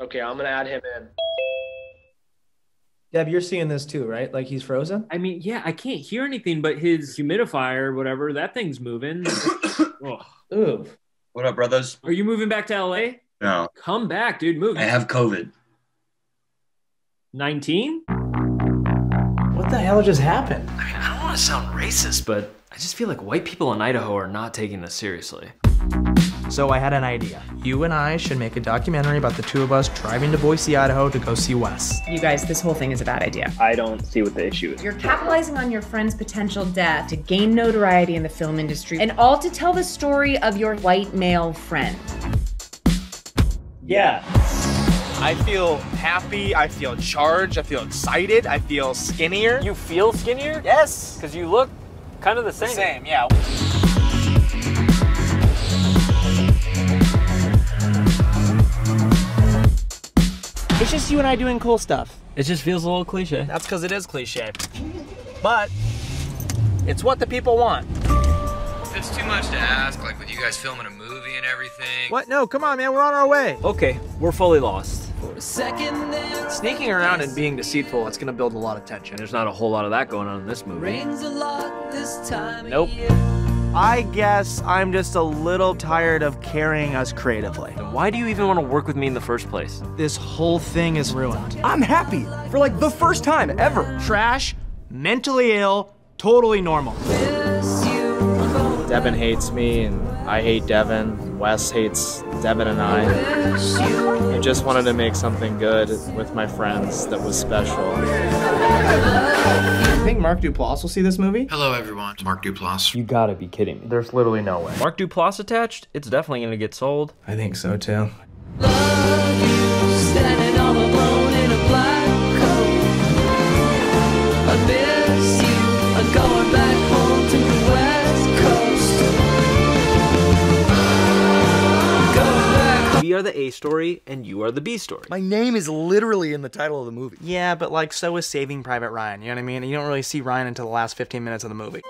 Okay, I'm gonna add him in. Deb, you're seeing this too, right? Like he's frozen. I mean, yeah, I can't hear anything, but his humidifier, whatever, that thing's moving. Ugh. Ooh. What up, brothers? Are you moving back to LA? No, Come back, dude. Move. I have COVID. 19? What the hell just happened? I mean, I don't want to sound racist, but I just feel like white people in Idaho are not taking this seriously. So I had an idea. You and I should make a documentary about the two of us driving to Boise, Idaho to go see Wes. You guys, this whole thing is a bad idea. I don't see what the issue is. You're capitalizing on your friend's potential death to gain notoriety in the film industry, and all to tell the story of your white male friend. Yeah. I feel happy, I feel charged, I feel excited, I feel skinnier. You feel skinnier? yes. Because you look kind of the same. Same, yeah. Just you and I doing cool stuff. It just feels a little cliche. That's because it is cliche. But it's what the people want. It's too much to ask, like with you guys filming a movie and everything. What? No, come on, man, we're on our way. Okay, we're fully lost. Sneaking around and being deceitful, it's gonna build a lot of tension. There's not a whole lot of that going on in this movie. Rains a lot this time Nope. I guess I'm just a little tired of carrying us creatively. Then why do you even want to work with me in the first place? This whole thing is ruined. I'm happy for like the first time ever. Trash, mentally ill, totally normal. Devin hates me, and I hate Devin. Wes hates Devin and I. I just wanted to make something good with my friends that was special. You think Mark Duplass will see this movie? Hello, everyone. Mark Duplass. You gotta be kidding me. There's literally no way. Mark Duplass attached? It's definitely gonna get sold. I think so too. We are the A story, and you are the B story. My name is literally in the title of the movie. Yeah, but like so is Saving Private Ryan. You know what I mean? You don't really see Ryan until the last 15 minutes of the movie.